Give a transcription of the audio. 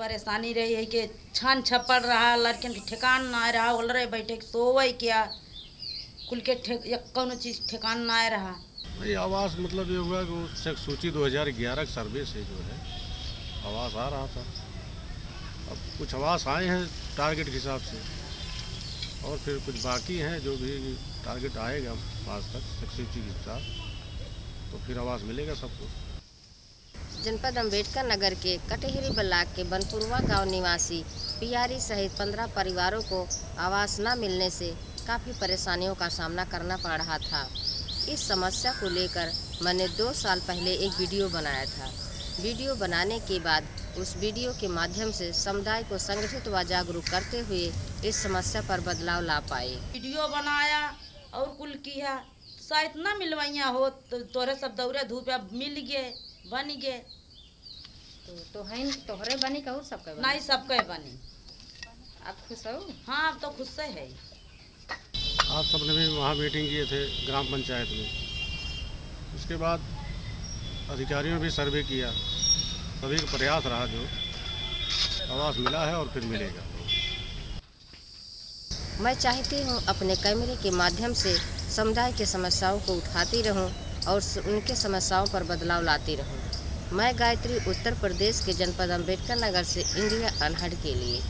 परेशानी रही है कि छान छप्पड़ रहा लड़कियन के ठिकान ना आ रहा उल रहे बैठे सोवे क्या। कुल के कौनो चीज़ ठिकान ना आ रहा। भाई आवास मतलब ये हुआ कि सूची 2011 की सर्वे से जो है आवास आ रहा था। अब कुछ आवास आए हैं टारगेट के हिसाब से, और फिर कुछ बाकी हैं जो भी टारगेट आएगा पास तक सूची के साथ तो फिर आवास मिलेगा सबको। जनपद अंबेडकर नगर के कटहरी ब्लाक के बनपुरवा गाँव निवासी पियारी सहित पंद्रह परिवारों को आवास न मिलने से काफ़ी परेशानियों का सामना करना पड़ रहा था। इस समस्या को लेकर मैंने दो साल पहले एक वीडियो बनाया था। वीडियो बनाने के बाद उस वीडियो के माध्यम से समुदाय को संगठित व जागरूक करते हुए इस समस्या पर बदलाव ला पाए। वीडियो बनाया और कुल किया, शायद न मिलवाइया हो तो तोरे सब दौरे धूप मिल गए। बन गए। तो तोहन तोहरे बनी कहूँ सबके बनी? नहीं सबके बनी। आप खुश हो? हाँ अब तो खुश से है। आप सबने भी वहाँ मीटिंग किए थे ग्राम पंचायत में। उसके बाद अधिकारियों ने भी सर्वे किया। सभी का प्रयास रहा जो आवास मिला है और फिर मिलेगा। मैं चाहती हूँ अपने कैमरे के माध्यम से समुदाय की समस्याओं को उठाती रहूँ। और उनके समस्याओं पर बदलाव लाती रहूँ। मैं गायत्री उत्तर प्रदेश के जनपद अंबेडकर नगर से इंडिया अनहड के लिए